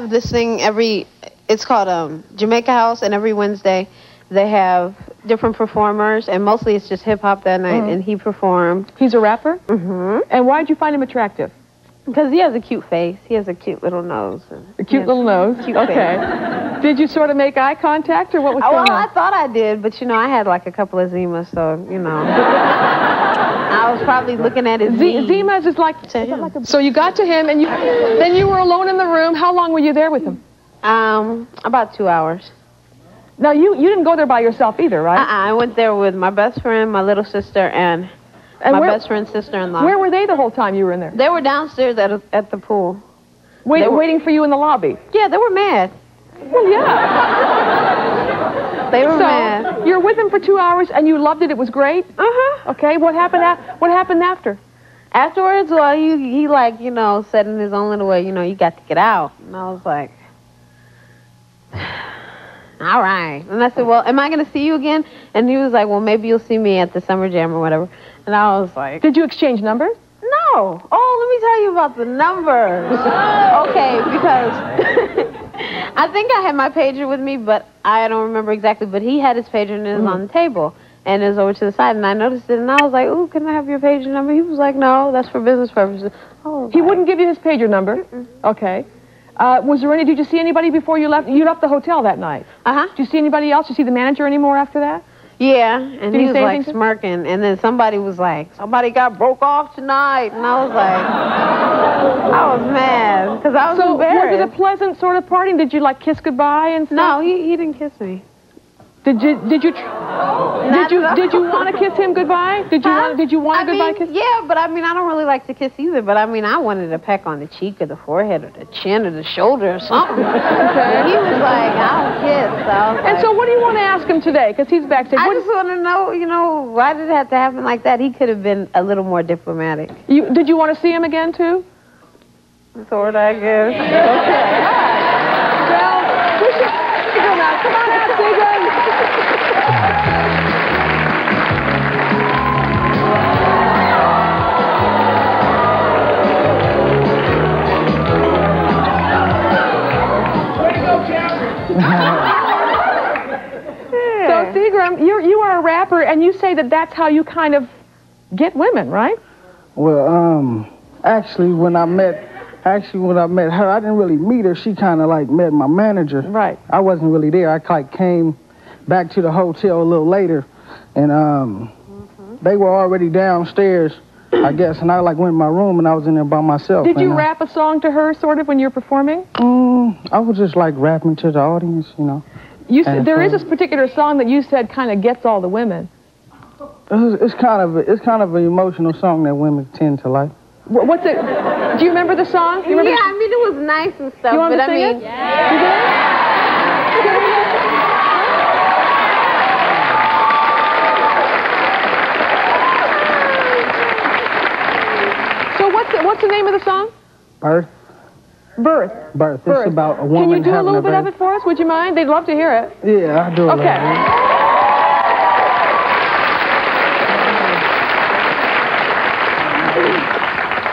have this thing every. It's called um, Jamaica House, and every Wednesday they have different performers, and mostly it's just hip hop that night. Mhm. And he performed He's a rapper? Mhm. And why did you find him attractive? because he has a cute face. He has a cute little nose. A cute little nose. Cute okay. Did you sort of make eye contact, or what was Oh, going well, I thought I did, but you know, I had like a couple of Zimas, so you know, I was probably looking at his Z- Zima is just like, To him. like a- so you got to him and you then you were alone in the room. How long were you there with him? Um, about two hours. Now you you didn't go there by yourself either, right? Uh-uh, I went there with my best friend, my little sister, and, and my where, best friend's sister-in-law. where were they the whole time you were in there? They were downstairs at a, at the pool. Wait, they were- waiting for you in the lobby. Yeah, they were mad. Well, yeah. They were so mad. You're with him for two hours and you loved it. It was great. Uh huh. Okay. What happened? A- what happened after? Afterwards, well, he he like you know said in his own little way, you know, you got to get out, and I was like. All right. And I said, Well, am I going to see you again? And he was like, Well, maybe you'll see me at the summer jam or whatever. And I was like, Did you exchange numbers? No. Oh, let me tell you about the numbers. okay, because I think I had my pager with me, but I don't remember exactly. But he had his pager and it was on the table and it was over to the side, and I noticed it, and I was like, "Ooh, can I have your pager number?" He was like, "No, that's for business purposes." Oh, He wouldn't give you his pager number. Okay. Uh, was there any? Did you see anybody before you left? You left the hotel that night. Uh huh. Did you see anybody else? Did you see the manager anymore after that? Yeah, and Did he was like smirking, and then somebody was like, "Somebody got broke off tonight," and I was like, I was mad because I was so was it a pleasant sort of party? Did you like kiss goodbye and stuff? no, he he didn't kiss me. Did you did you tr- did you did you want to kiss him goodbye? Did you Huh? want did you want a I goodbye mean, kiss? Yeah, but I mean, I don't really like to kiss either. But I mean, I wanted a peck on the cheek or the forehead or the chin or the shoulder or something. And he was like, I don't kiss. So I was And like, so what do you want to ask him today? Because he's backstage. I What- just want to know, you know, why did it have to happen like that? He could have been a little more diplomatic. you, did you want to see him again too? Sort of, I guess. Well, rapper, and you say that that's how you kind of get women, right? Well, um, actually, when I met, actually when I met her, I didn't really meet her. She kind of like met my manager. Right. I wasn't really there. I like came back to the hotel a little later, and um, they were already downstairs, I guess. And I like went in my room and I was in there by myself. Did you uh, rap a song to her, sort of, when you were performing? Mm, I was just like rapping to the audience, you know. You said there is this particular song that you said kind of gets all the women. It's, it's kind of a, it's kind of an emotional song that women tend to like. Wh- What's it? Do you remember the song? You Yeah, remember? I mean, it was nice and stuff, You want but to I sing mean, it? You did? So what's the, what's the name of the song? Birth, Birth. birth. Birth. It's about a Can you do a little bit of it for us? Would you mind? They'd love to hear it. Yeah, I do little Okay.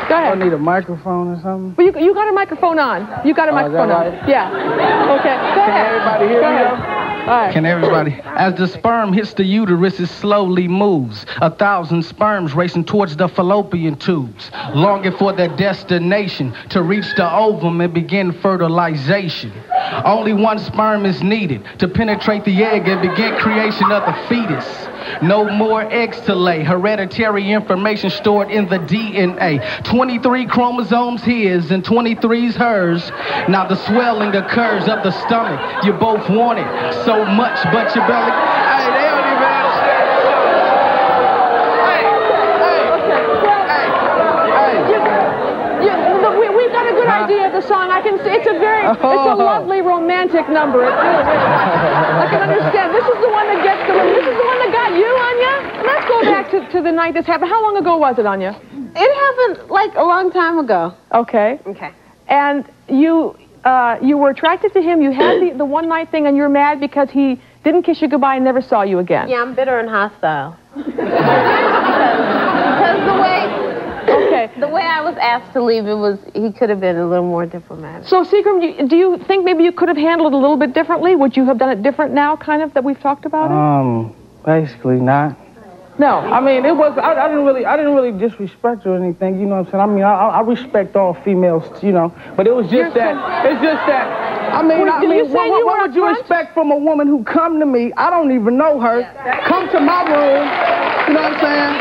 Go I ahead. need a microphone or something. Well, you, you got a microphone on. You got a Oh, microphone on. right? Yeah. Okay. Go ahead. everybody hear Go me, ahead. Right. Can everybody? As the sperm hits the uterus, it slowly moves. A thousand sperms racing towards the fallopian tubes, longing for their destination to reach the ovum and begin fertilization. Only one sperm is needed to penetrate the egg and begin creation of the fetus. No more eggs to lay. Hereditary information stored in the DNA. 23 chromosomes his and 23's hers. Now the swelling occurs of the stomach. You both want it so much, but your belly. Hey, they don't even understand. Hey, hey, hey, hey. Yeah, look, we, we've got a good Huh? idea of the song. I can see it's a very, it's a Oh. lovely romantic number. It really is. I can understand. This is the one that gets the. This is the one that got you, Anya. Let's go back to, to the night this happened. How long ago was it, Anya? it happened like a long time ago. Okay. Okay. And you, uh, you were attracted to him. You had the, the one night thing, and you're mad because he didn't kiss you goodbye and never saw you again. Yeah, I'm bitter and hostile. because, because the way Okay. The way I was asked to leave, it was he could have been a little more diplomatic. So, Seagram, you, do you think maybe you could have handled it a little bit differently? Would you have done it different now, kind of, that we've talked about it? Um, basically not. No. I mean, it was. I, I didn't really. I didn't really disrespect her or anything. You know what I'm saying? I mean, I, I respect all females. You know, but it was just that. It's just that. I mean, Were- I mean, saying what, what, were what would you upfront? expect from a woman who come to me? I don't even know her. Come to my room. You know what I'm saying?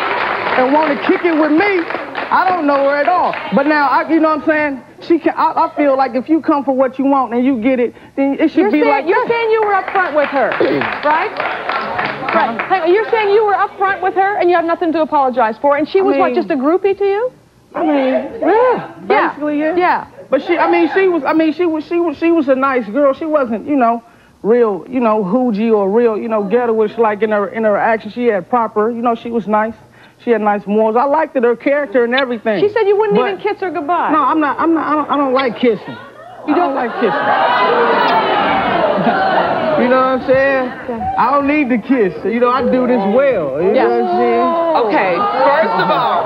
And want to kick it with me. I don't know her at all. But now, I, you know what I'm saying? She can. I, I feel like if you come for what you want and you get it, then it should You're, be saying, like you're that. saying you were up front with her, right? Right. You're saying you were up front with her and you have nothing to apologize for, and she was what, mean- just a groupie to you? I mean, yeah, basically, yeah. Yeah. But she, I mean, she was, I mean, she was, she was, she was a nice girl. She wasn't, you know, real, you know, hoogie or real, you know, ghettoish like in her, in her action. She had proper, you know, she was nice. She had nice morals. I liked it, her character and everything. She said you wouldn't But- even kiss her goodbye. No, I'm not, I'm not, I don't, I don't like kissing. You don't like kissing. you know what I'm saying? I don't need to kiss. You know, I do this well. You know what I'm saying? Okay, first of all,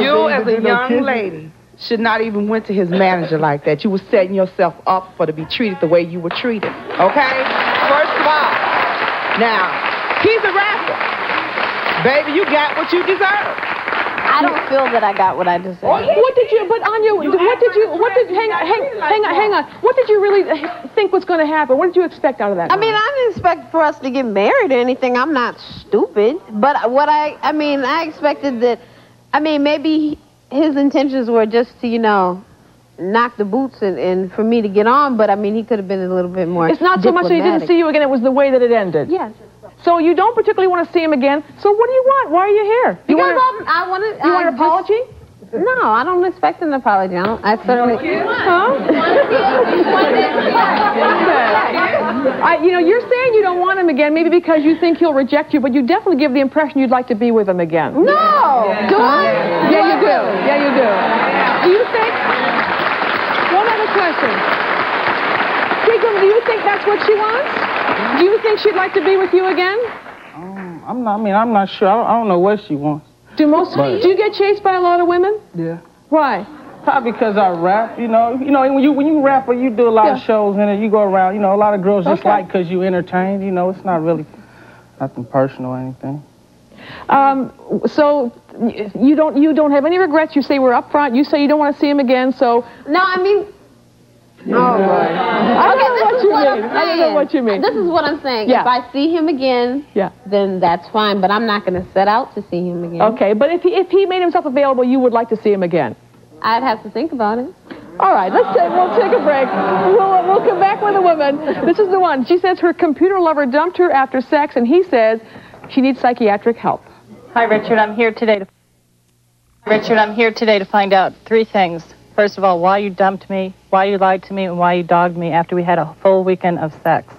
you as a Do no young lady should not even went to his manager like that. You were setting yourself up for to be treated the way you were treated. Okay? First of all. Now, he's a rapper. Baby, you got what you deserve. I don't feel that I got what I deserve. What did you? But Anya, what did you? What did? Hang on, hang, hang on, hang on. What did you really think was going to happen? What did you expect out of that? I mean, I didn't expect for us to get married or anything. I'm not stupid. But what I, I mean, I expected that, I mean, maybe his intentions were just to, you know, knock the boots and, and for me to get on. But I mean, he could have been a little bit more. it's not so much that he didn't see you again; it was the way that it ended. Yes. So you don't particularly want to see him again. So what do you want? Why are you here? You Because want? I'm, I wanted. You want I an apology? No, I don't expect an apology. I, don't, I certainly. I, you know, you're saying you don't want him again, maybe because you think he'll reject you, but you definitely give the impression you'd like to be with him again. No. Do I? Yeah, you do. Yeah, you do. Do you think? One other question. Seagram, do you think that's what she wants? Do you think she'd like to be with you again? Um, I'm not, I mean, I'm not sure. I don't, I don't know what she wants. Do most? But- do you get chased by a lot of women? Yeah. Why? Probably because I rap, you know. You know, when you when you rap or you do a lot of shows and then you go around, you know, a lot of girls just Okay. like because you entertain. You know, it's not really nothing personal or anything. Um, so you don't you don't have any regrets. You say we're up front. You say you don't want to see him again. So No, I mean. Oh, I don't know this what is you what mean. I'm I don't know what you mean. This is what I'm saying. Yeah. If I see him again, Yeah. then that's fine. But I'm not going to set out to see him again. Okay, but if he if he made himself available, you would like to see him again. I'd have to think about it. All right, let's take, we'll take a break. We'll, we'll come back with a woman. This is the one. She says her computer lover dumped her after sex, and he says she needs psychiatric help. Hi, Richard. I'm here today to. Richard, I'm here today to find out three things. First of all, why you dumped me, why you lied to me, and why you dogged me after we had a full weekend of sex.